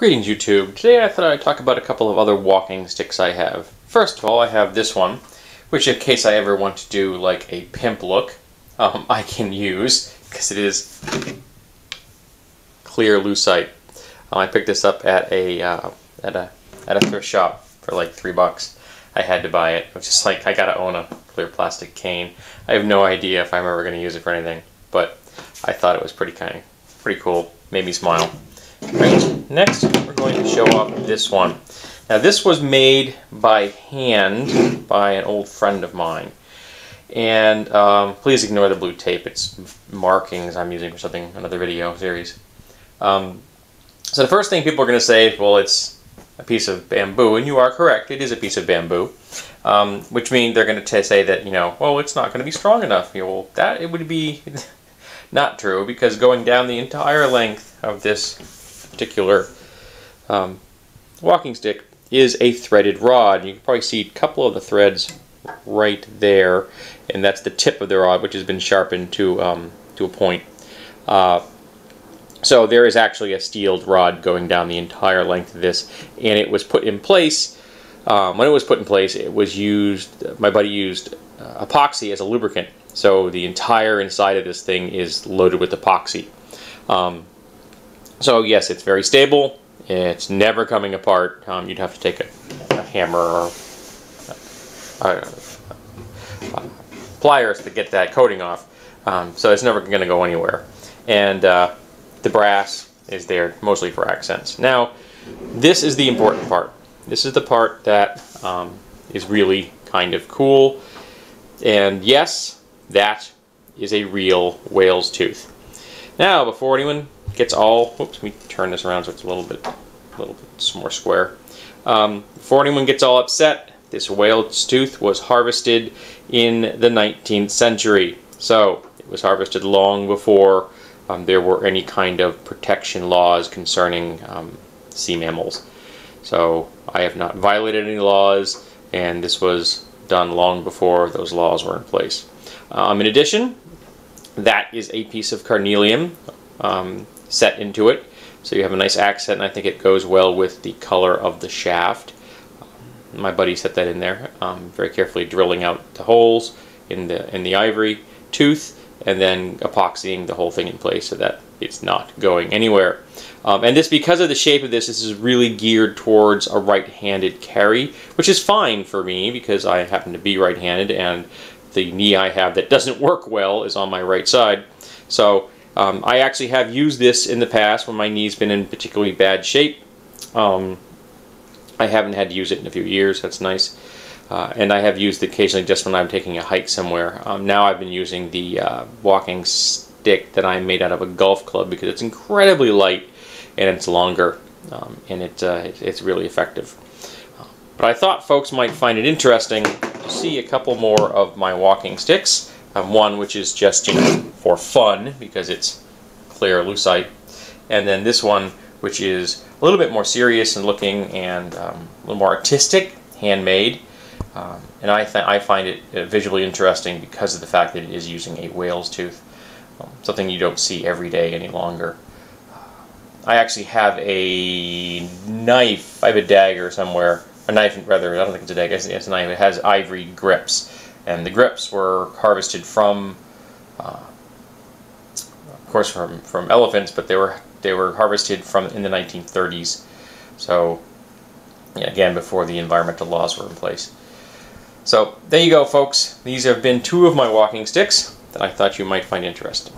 Greetings YouTube. Today I thought I'd talk about a couple of other walking sticks I have. First of all, I have this one, which in case I ever want to do like a pimp look, um, I can use, because it is clear lucite. Um, I picked this up at a, uh, at a at a thrift shop for like three bucks. I had to buy it. I was just like, I gotta own a clear plastic cane. I have no idea if I'm ever gonna use it for anything, but I thought it was pretty kind pretty cool. Made me smile. Next we're going to show off this one. Now this was made by hand by an old friend of mine. And um, please ignore the blue tape, it's markings I'm using for something, another video series. Um, so the first thing people are going to say, well it's a piece of bamboo, and you are correct, it is a piece of bamboo. Um, which means they're going to say that, you know, well it's not going to be strong enough. You know, well, that it would be not true, because going down the entire length of this particular um, walking stick is a threaded rod. You can probably see a couple of the threads right there, and that's the tip of the rod, which has been sharpened to um, to a point. Uh, so there is actually a steeled rod going down the entire length of this, and it was put in place. Um, when it was put in place, it was used. My buddy used uh, epoxy as a lubricant, so the entire inside of this thing is loaded with epoxy. Um, so yes, it's very stable. It's never coming apart. Um, you'd have to take a, a hammer or uh, uh, pliers to get that coating off. Um, so it's never going to go anywhere. And uh, the brass is there mostly for accents. Now, this is the important part. This is the part that um, is really kind of cool. And yes, that is a real whale's tooth. Now, before anyone gets all, whoops, let me turn this around so it's a little bit, a little bit more square. Um, before anyone gets all upset, this whale's tooth was harvested in the 19th century. So it was harvested long before um, there were any kind of protection laws concerning um, sea mammals. So I have not violated any laws, and this was done long before those laws were in place. Um, in addition, that is a piece of carnelian. Um, set into it. So you have a nice accent, and I think it goes well with the color of the shaft. Um, my buddy set that in there, um, very carefully drilling out the holes in the in the ivory tooth, and then epoxying the whole thing in place so that it's not going anywhere. Um, and this, because of the shape of this, this is really geared towards a right-handed carry, which is fine for me because I happen to be right-handed, and the knee I have that doesn't work well is on my right side. So um, I actually have used this in the past when my knee's been in particularly bad shape. Um, I haven't had to use it in a few years, that's nice. Uh, and I have used it occasionally just when I'm taking a hike somewhere. Um, now I've been using the uh, walking stick that I made out of a golf club because it's incredibly light and it's longer um, and it, uh, it's really effective. But I thought folks might find it interesting to see a couple more of my walking sticks. Um, one which is just you know for fun because it's clear lucite, and then this one which is a little bit more serious and looking and um, a little more artistic, handmade. Um, and I, I find it uh, visually interesting because of the fact that it is using a whale's tooth, um, something you don't see every day any longer. I actually have a knife, I have a dagger somewhere, a knife rather, I don't think it's a dagger, it's a knife, it has ivory grips. And the grips were harvested from, uh, course, from from elephants, but they were they were harvested from in the 1930s. So, again, before the environmental laws were in place. So there you go, folks. These have been two of my walking sticks that I thought you might find interesting.